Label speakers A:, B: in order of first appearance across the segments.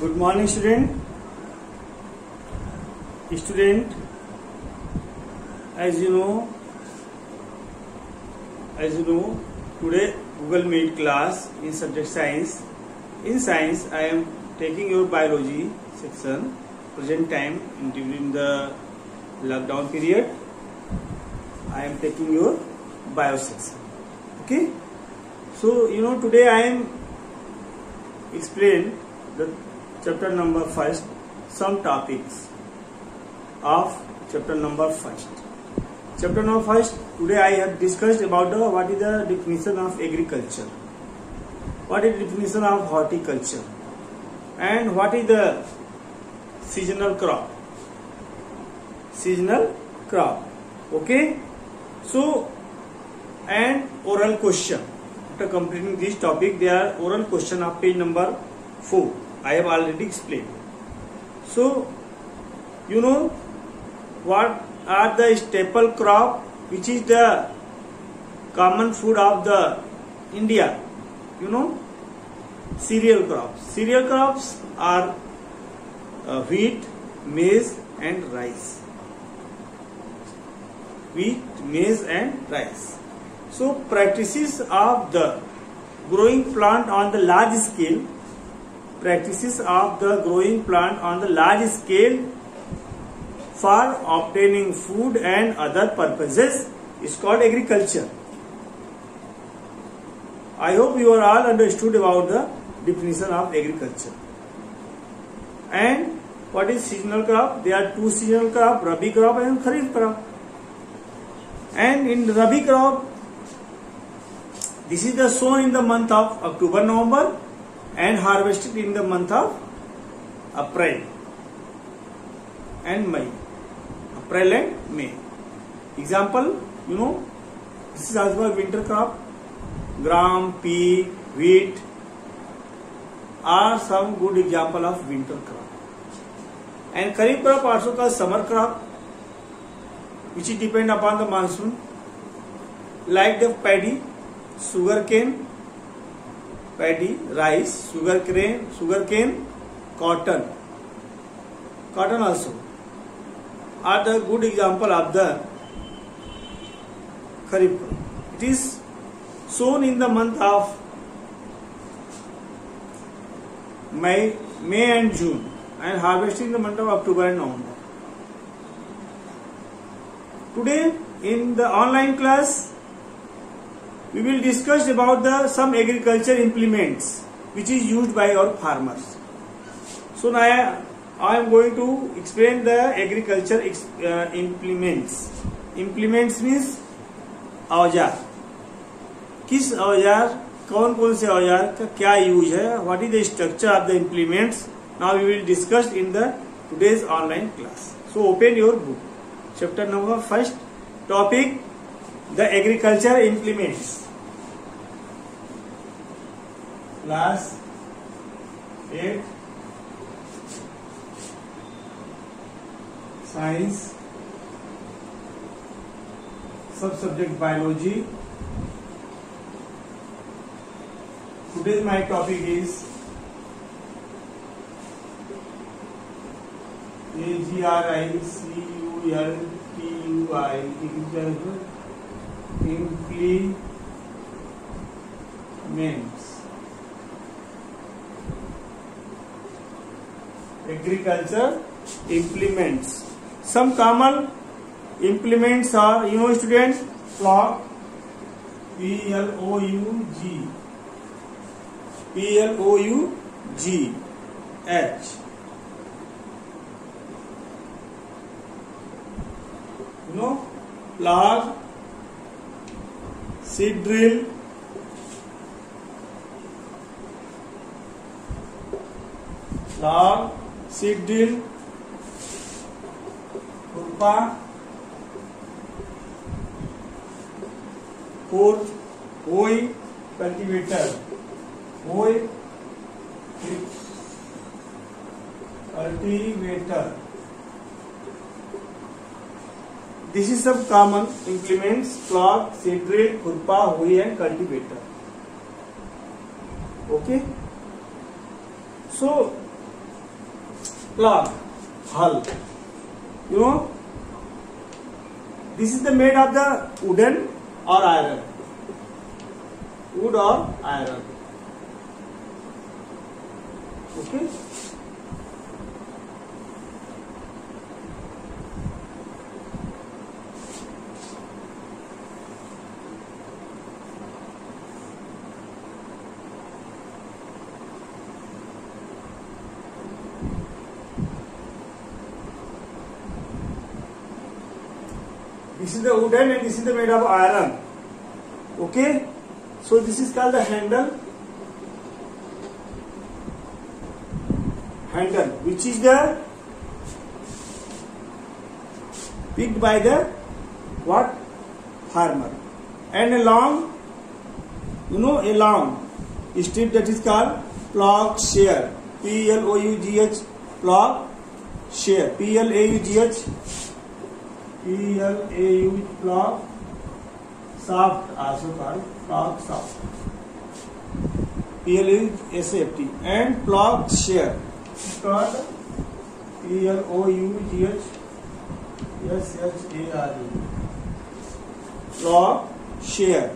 A: Good morning, student. As you know, today Google Meet class in subject science. In science, I am taking your biology section. Present time during the lockdown period, I am taking your bio section. Okay. So, you know, today I am explain the chapter number first, some topics of chapter number first. Chapter number first, today I have discussed about the, what is the definition of agriculture, what is the definition of horticulture, and what is the seasonal crop. Seasonal crop, okay? So, and oral question After completing this topic, there are oral question of page number 4. I have already explained. So, you know what are the staple crop which is the common food of the India? You know, cereal crops. Cereal crops are uh, wheat, maize and rice. Wheat, maize and rice. So practices of the growing plant on the large scale, practices of the growing plant on the large scale for obtaining food and other purposes is called agriculture. I hope you are all understood about the definition of agriculture. And what is seasonal crop? There are two seasonal crop, Rabi crop and Kharif crop. And in Rabi crop, This is the sown in the month of October November and harvested in the month of April and May. April and May. Example, you know, this is as well winter crop. Gram, pea, wheat are some good example of winter crop. And Kharif crop also called summer crop, which is depend upon the monsoon. Like the paddy, sugar cane paddy rice sugar crane sugar cane cotton cotton also are the good example of the kharif it is sown in the month of May May and June and harvesting the month of October and November today in the online class we will discuss about the some agriculture implements which is used by our farmers. So now I am going to explain the agriculture uh, implements. Implements means औजार किस औजार कौन कौन से औजार का क्या use है what is the structure of the implements now we will discuss in the today's online class so open your book chapter number first topic the agriculture plus 8 science, sub-subject biology. Today my topic is AGRICULTUI implements. agriculture implements some common implements are you know student plough p l o u g p l o u g h you know plough seed drill plough seed drill khurpa fourth hoe cultivator hoe cultivator this is सब common implement clock seed drill khurpa hoe and cultivator okay so plug hull. You know, this is the made of the wooden or iron. Wood or iron. Okay. this is the wooden and this is the made of iron okay so this is called the handle handle which is the picked by the what farmer and a long you know a long strip that is called plowshare p l o u g h plow share p l a u g h E L A U plough shaft also called plug soft EL is SFT and plug share is called E-L-O-U-G-H-S-H-A-R-E plug share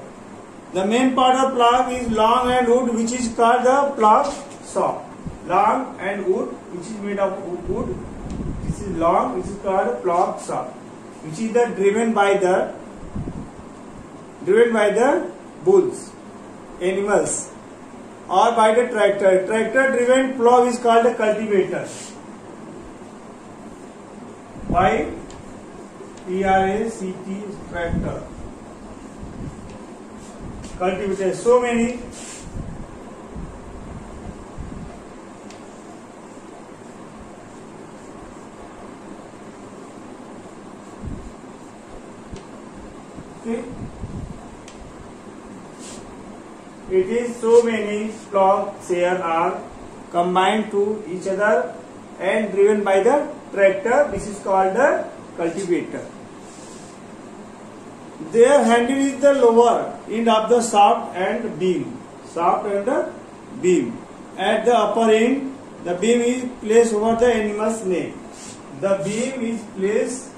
A: the main part of plug is long and wood which is called the plug soft long and wood which is made of wood this is long which is called plug soft which is the driven by the driven by the bulls animals or by the tractor tractor driven plow is called a cultivator by T R A C T tractor cultivator so many okay it is so many flocks here are combined to each other and driven by the tractor this is called the cultivator their handle is the lower end of the shaft and beam shaft and the beam at the upper end the beam is placed over the animal's neck the beam is placed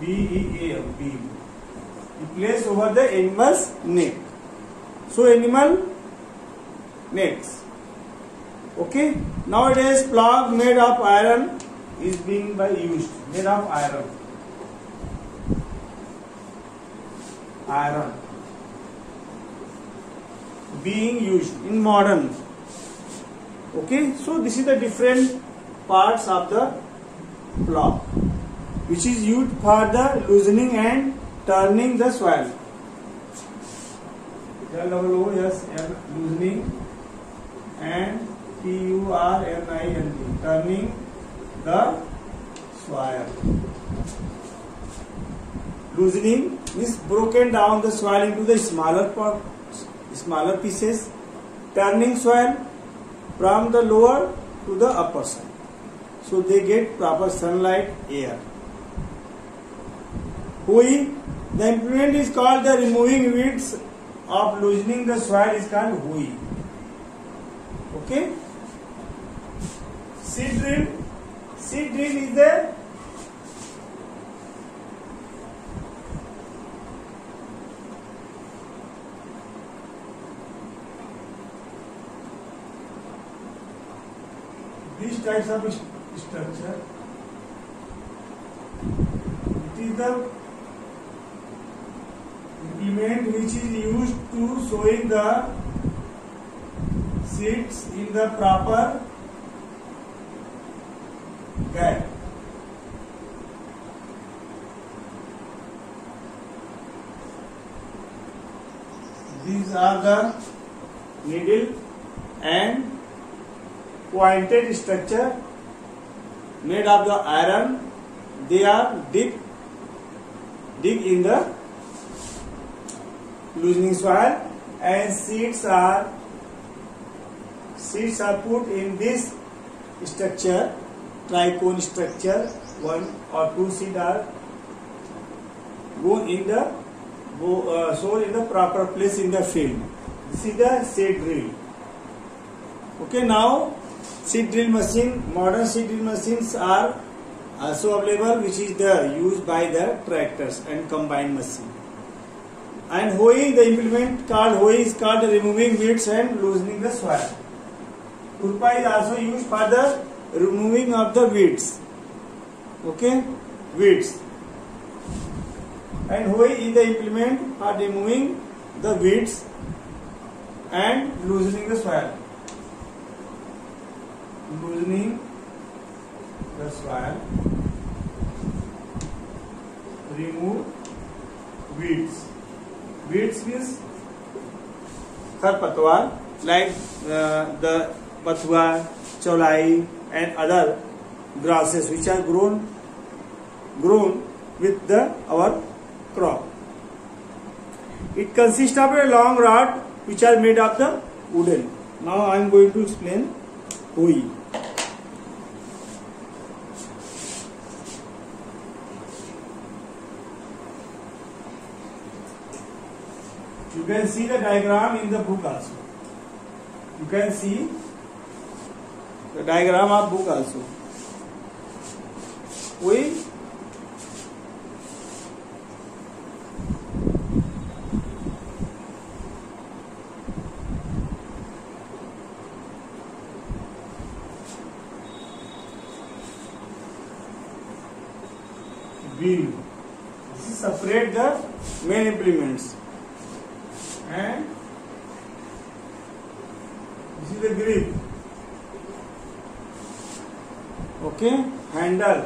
A: BEAF BEAF you place over the animal's neck so animal necks okay nowadays plug made of iron is being by used made of iron iron being used in modern okay so this is the different parts of the block which is used for the loosening and turning the soil. L double O S L loosening and T U R N I N G turning the soil. Loosening means broken down the soil into the smaller smaller pieces. Turning soil from the lower to the upper side, so they get proper sunlight, air. Hoeing. The implement is called the removing weeds of loosening the soil is called hoeing. Okay. Seed drill. Seed drill is the these types of structure. It is the element which is used to sewing the seats in the proper gap. These are the needle and pointed structure made of the iron. They are deep, deep in the loosening soil and seeds are seeds are put in this structure tricone structure one or two seed are go in the go, uh, sown in the proper place in the field this is the seed drill okay now seed drill machine modern seed drill machines are also available which is the used by the tractors and combine machine and hoeing the implement called hoeing is called removing weeds and loosening the soil kurpa is also used for the removing of the weeds okay weeds and hoe is the implement for removing the weeds and loosening the soil loosening the soil remove weeds weeds means kharpatwar like uh, the pathua, cholai and other grasses which are grown grown with the our crop. It consists of a long rod which are made of the wooden. Now I am going to explain hui. you can see the diagram in the book also. You can see the diagram of book also. We beam this is separate the main implements and this is the grip okay handle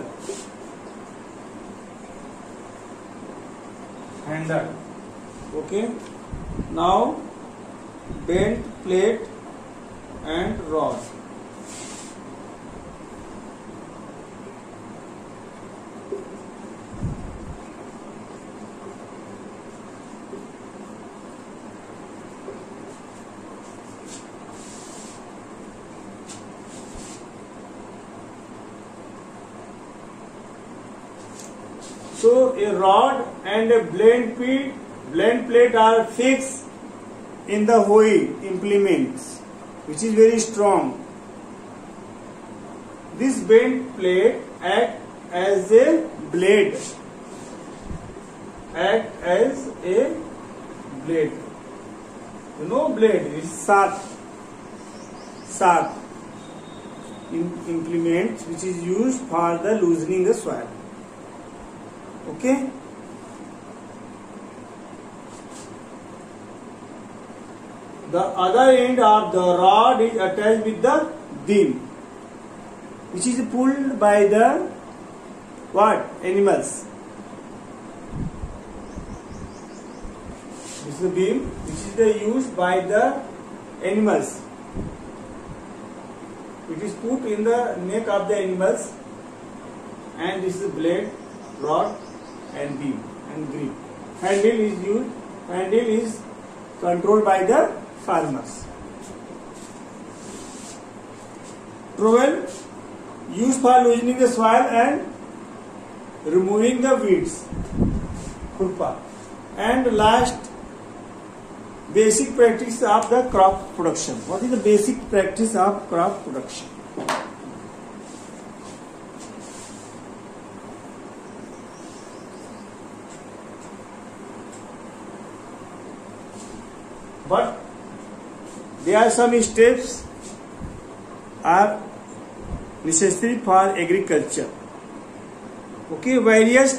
A: handle okay now bent plate and rod rod and a blend feed blend plate are fixed in the wheel implements, which is very strong. This bent plate act as a blade. Act as a blade. You know blade is sharp. Sharp implement which is used for the loosening the swab. okay the other end of the rod is attached with the beam which is pulled by the what animals this is the beam which is the used by the animals it is put in the neck of the animals and this is blade rod and beam and green. Hand is used, hand is controlled by the farmers. Trowel used for loosening the soil and removing the weeds. Kurpa. And last, basic practice of the crop production. What is the basic practice of crop production? There are some steps are necessary for agriculture. Okay, various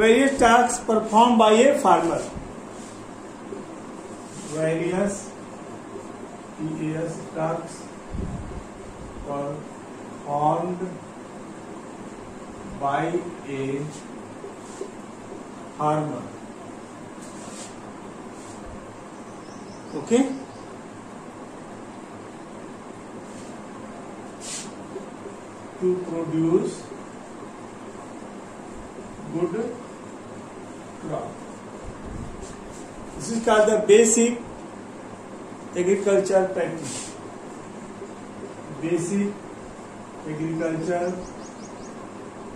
A: various tasks performed by a farmer. Various various tasks performed by a farmer. Okay. to produce good crop. This is called the basic agricultural practice. Basic agricultural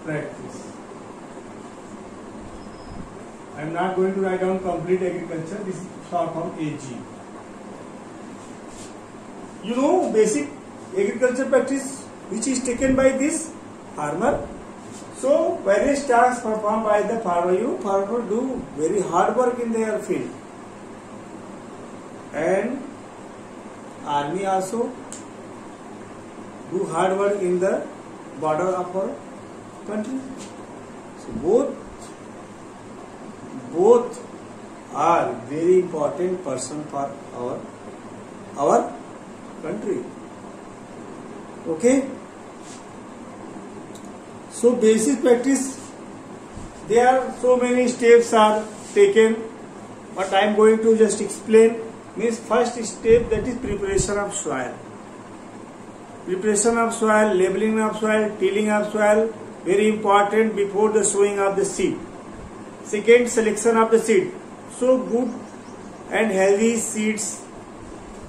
A: practice. I am not going to write down complete agriculture, this is short form AG. You know basic agriculture practice which is taken by this farmer. So various tasks performed by the farmer, you farmer do very hard work in their field. And army also do hard work in the border of our country. So both both are very important person for our our country. Okay. So basic practice, there are so many steps are taken, but I am going to just explain. Means first step that is preparation of soil. Preparation of soil, labeling of soil, tilling of soil, very important before the sowing of the seed. Second, selection of the seed. So good and healthy seeds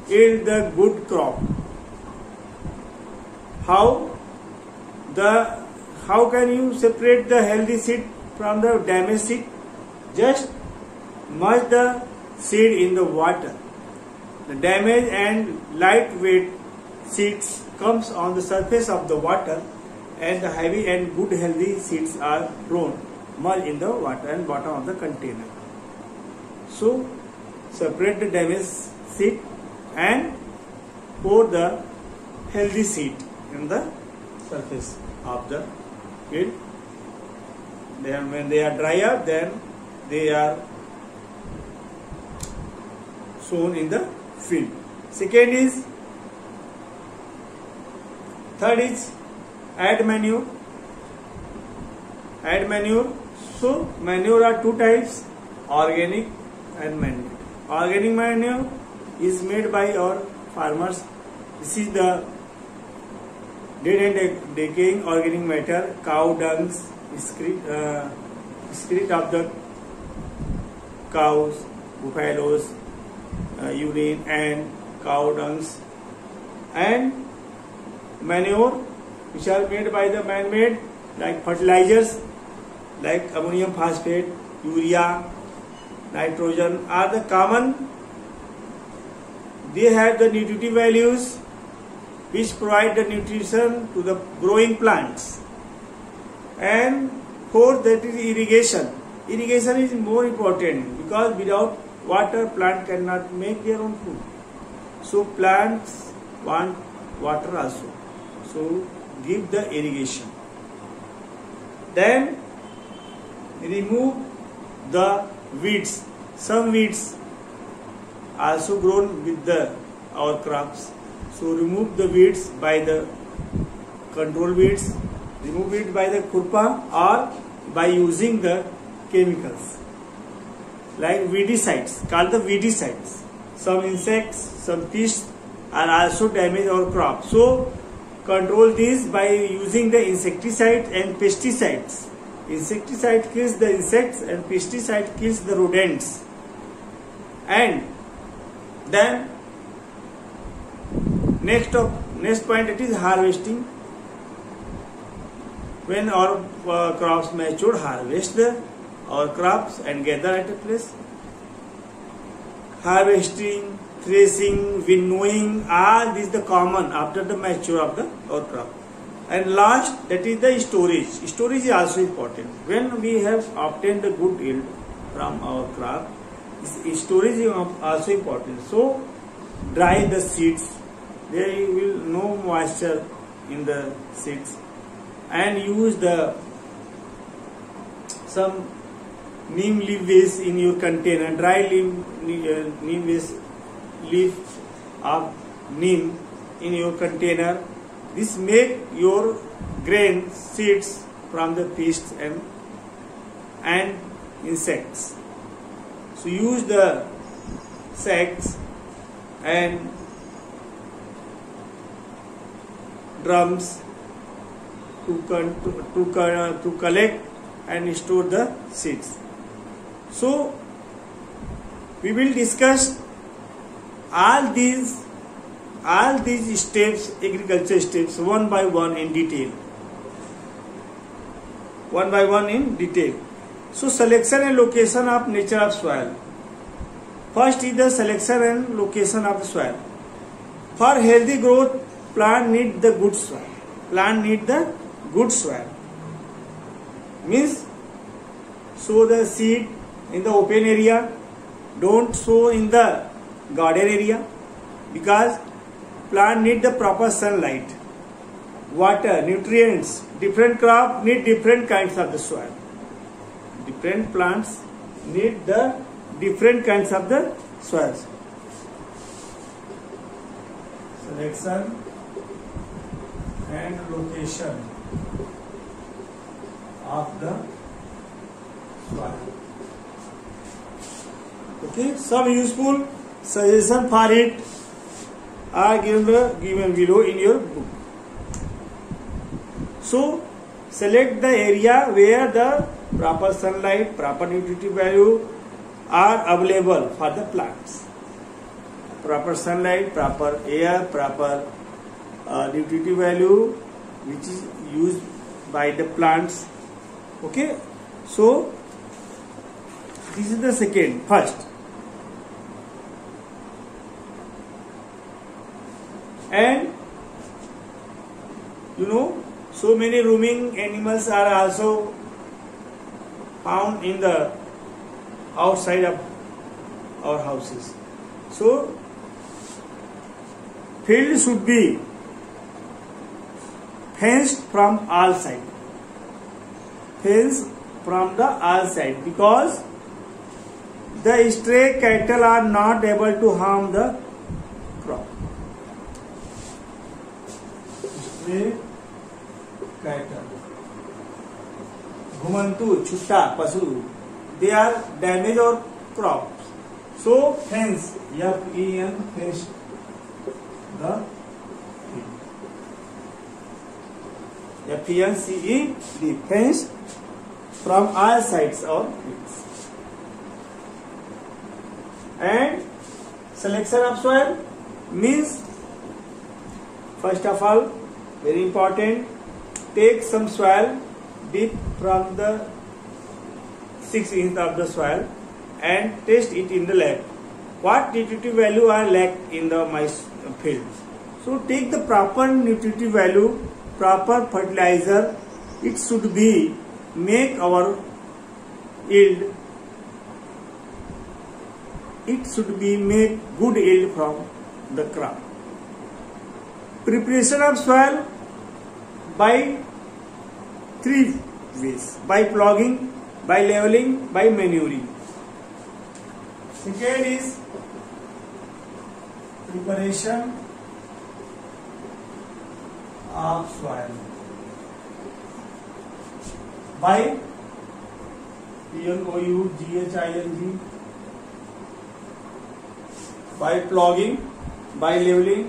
A: yield the good crop. How? The how can you separate the healthy seed from the damaged seed? Just merge the seed in the water. The damaged and lightweight seeds comes on the surface of the water and the heavy and good healthy seeds are grown merged in the water and bottom of the container. So separate the damaged seed and pour the healthy seed in the surface of the okay then when they are drier then they are sown in the field second is third is add manure add manure so manure are two types organic and manure organic manure is made by our farmers this is the Dead and decaying organic matter, cow dung, excrete, uh, of the cows, buffaloes, uh, urine and cow dung and manure which are made by the man-made like fertilizers like ammonium phosphate, urea, nitrogen are the common. They have the nutritive values which provide the nutrition to the growing plants. And fourth, that is irrigation. Irrigation is more important because without water, plant cannot make their own food. So plants want water also. So give the irrigation. Then remove the weeds. Some weeds also grown with the our crops so remove the weeds by the control weeds, remove it by the kurpa or by using the chemicals like weedicides, called the weedicides. Some insects, some pests are also damage our crop. So control these by using the insecticides and pesticides. Insecticide kills the insects and pesticide kills the rodents. And then Next point, it is harvesting. When our uh, crops mature, harvest our crops and gather at a place. Harvesting, threshing, winnowing, all these the common after the mature of the our crop. And last, that is the storage. Storage is also important. When we have obtained a good yield from our crop, storage is also important. So dry the seeds, there you will no moisture in the seeds and use the some neem leaf waste in your container dry neem, neem waste leaf of neem in your container this make your grain seeds from the pests and and insects so use the sacks and drums to, con to, to, uh, to collect and store the seeds. So, we will discuss all these all these steps agriculture steps one by one in detail one by one in detail so selection and location of nature of soil first is the selection and location of the soil for healthy growth plant need the good soil plant need the good soil means sow the seed in the open area don't sow in the garden area because plant need the proper sunlight water nutrients different crop need different kinds of the soil different plants need the different kinds of the soils selection and location of the soil. Okay, some useful suggestion for it are given below in your book. So select the area where the proper sunlight, proper nutritive value are available for the plants. Proper sunlight, proper air, proper uh, nutritive value which is used by the plants okay so this is the second first and you know so many roaming animals are also found in the outside of our houses so field should be fenced from all side fenced from the all side because the stray cattle are not able to harm the crop stray cattle घुमंतु chutta, pasu, they are damage और crops. So, fence F E N FENCE depends from all sides of it. And selection of soil means first of all very important take some soil deep from the 6 inch of the soil and test it in the lab. What nutritive value are lack in the my fields? So take the proper nutritive value proper fertilizer, it should be make our yield it should be make good yield from the crop. Preparation of soil by three ways by plogging, by leveling, by manuring. Second is preparation आप square by P N O U G H I N G by ploughing by levelling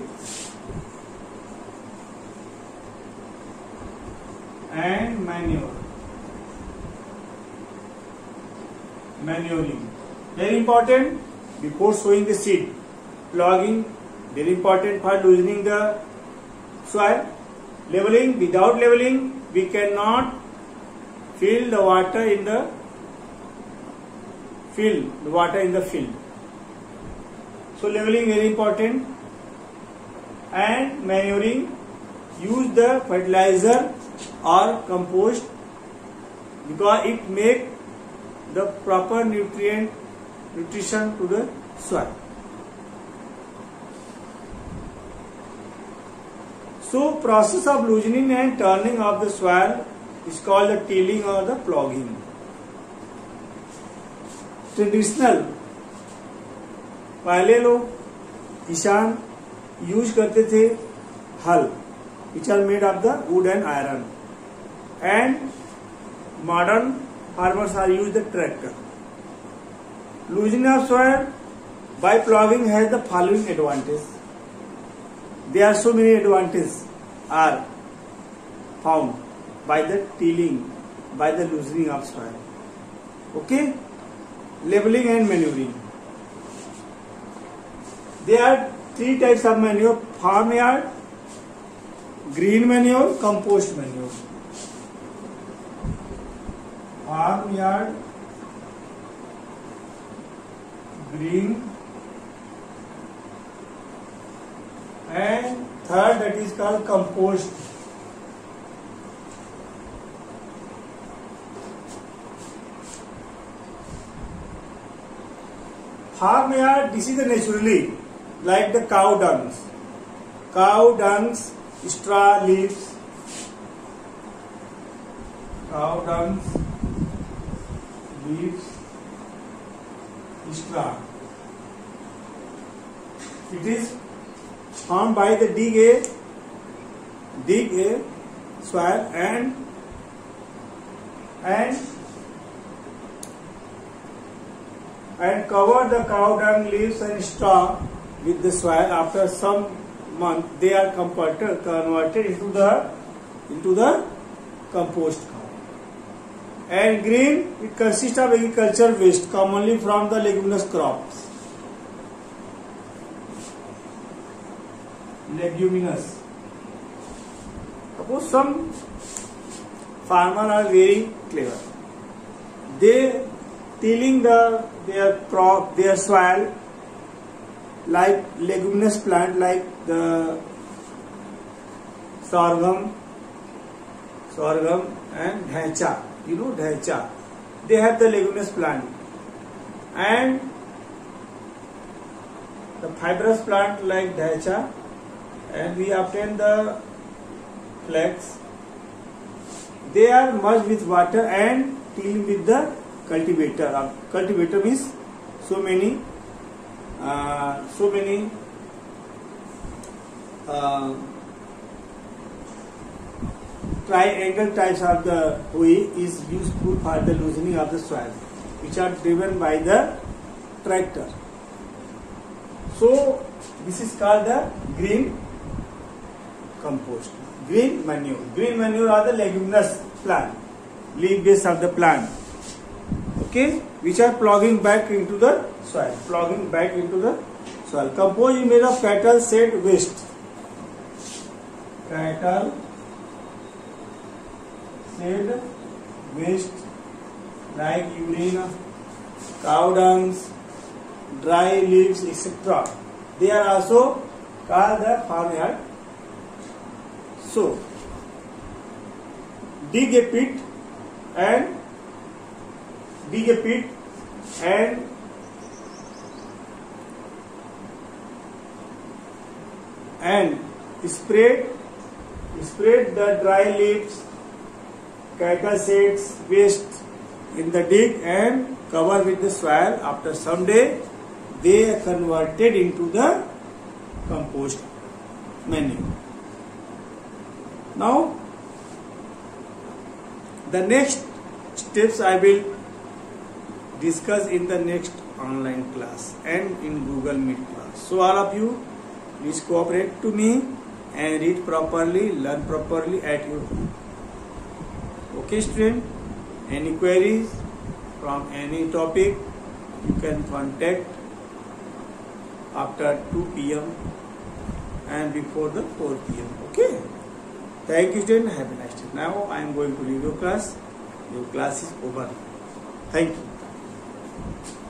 A: and manure manuring very important before sowing the seed ploughing very important for loosening the soil leveling without leveling we cannot fill the water in the fill the water in the field so leveling very important and manuring use the fertilizer or compost because it make the proper nutrient nutrition to the soil so process of loosening and turning of the soil is called the tilling or the ploughing traditional पहले लोग किसान use करते थे हल which are made of the wood and iron and modern farmers are use the tractor loosing of soil by ploughing has the following advantage they are so many advantage are formed by the tilling, by the loosening of soil. Okay? Labeling and manuring. There are three types of manure farm yard green manure, compost manure. farm yard green and third that is called composed farm yard this is naturally like the cow dungs cow dungs straw leaves cow dungs leaves straw it is formed by the dig a dig a soil and and and cover the cow dung leaves and straw with the soil after some month they are converted converted into the into the compost cow and green it consists of agricultural waste commonly from the leguminous crops leguminous. Suppose some farmer are very clever. They tilling the their crop, their soil like leguminous plant like the sorghum, sorghum and dhaicha You know dhaicha They have the leguminous plant and the fibrous plant like dhaicha and we obtain the flax. They are merged with water and till with the cultivator. Uh, cultivator means so many, uh, so many uh, triangle types of the hoe is useful for the loosening of the soil, which are driven by the tractor. So this is called the green compost. Green manure. Green manure are the leguminous plant, leaf base of the plant. Okay, which are plugging back into the soil. Plugging back into the soil. Compost is made of cattle shed waste. Cattle shed waste like urine, cow dungs, dry leaves, etc. They are also called the farmyard So, dig a pit and dig a pit and and spread spread the dry leaves, cacaseeds, waste in the dig and cover with the soil. After some day, they are converted into the compost manure. Now, the next steps I will discuss in the next online class and in Google Meet class. So all of you, please cooperate to me and read properly, learn properly at your home. Okay student, any queries from any topic, you can contact after 2 p.m. and before the 4 p.m. Okay. Thank you, Jen. Have a nice day. Now I am going to leave your class. Your class is over. Thank you.